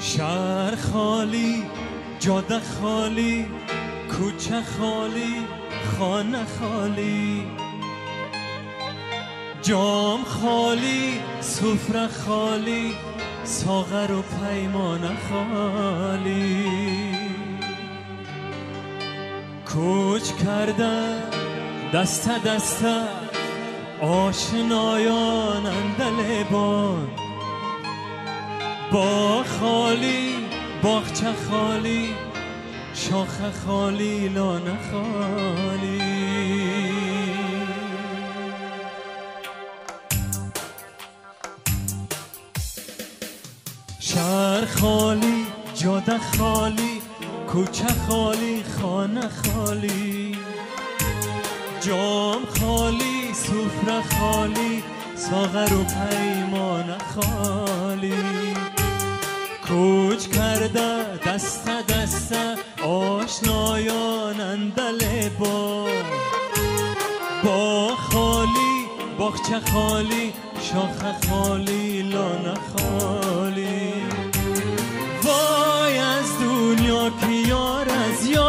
شهر خالی جاده خالی کوچه خالی خانه خالی. جام خالی سفره خالی ساغر و پیمانه خالی. کوچ کرده دسته دسته آشنایان اندل بان. با خالی باغچه خالی شاخ خالی لانه خالی. شهر خالی جاده خالی کوچه خالی خانه خالی. جام خالی سفره خالی ساغر و پیمان خالی. کوچ کرده دست دست آشنایان اندل با. با خالی باغچه خالی شاخ خالی لانه خالی. وای از دنیا که یار از یار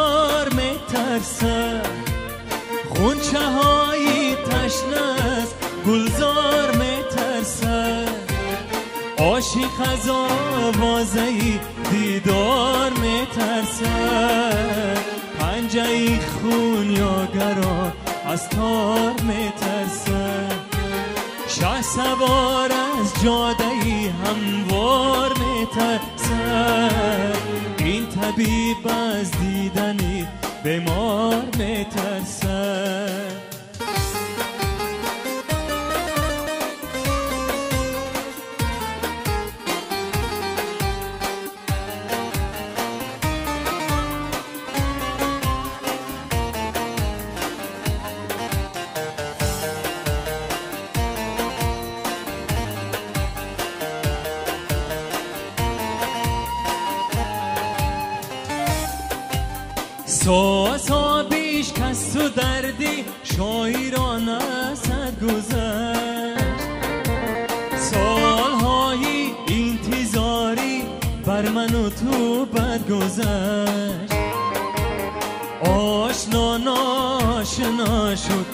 گلزار میترسه عاشق از آوازه دیدار میترسه پنجه خون یا گرا از تار میترسه شه سوار از جاده هموار میترسه این طبیب از دیدنی بیمار میترسه سازا بیش کس تو دردی شاعران سد گذشت. سالهایی انتظاری بر من و تو بد گذشت آشنا ناشنا شد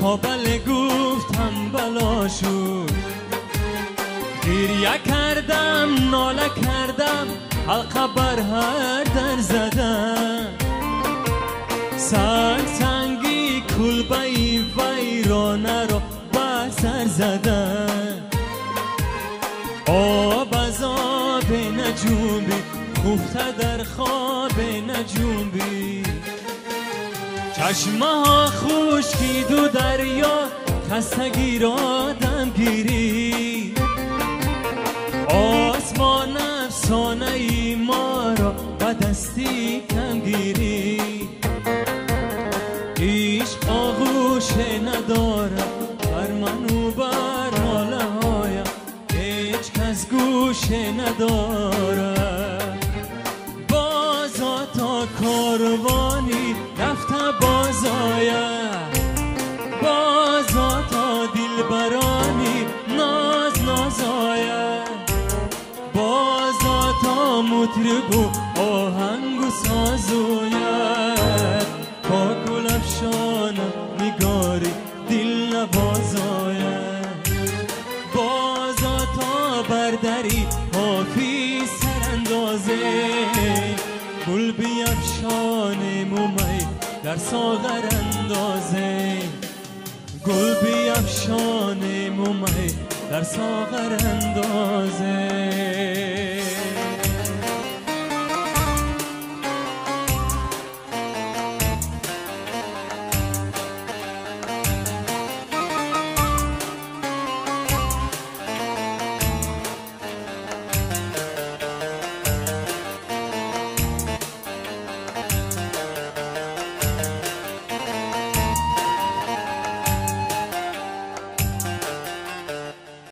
تا بله گفتم بلا شد. گریه کردم ناله کردم حلقه بر هر در زدم. سنگ سنگی کلبه ویرانه رو بر سر زدن. آب از آب نجوبی خوفته در خواب نجوبی چشمه ها خشکید و دریا خستگی را دم گیری. آسمان افسانه ای آغوش ندارد بر من و بر ناله هایم. هیچ کس گوش ندارد. بازا تا کاروانی رفته بازاید بازا تا دل برانی ناز نازاید بازا تا مطرب بردری حافی سراندازه. گل بیفشان مومی در ساغر اندازه. گل بیفشان مومی در ساغر اندازه.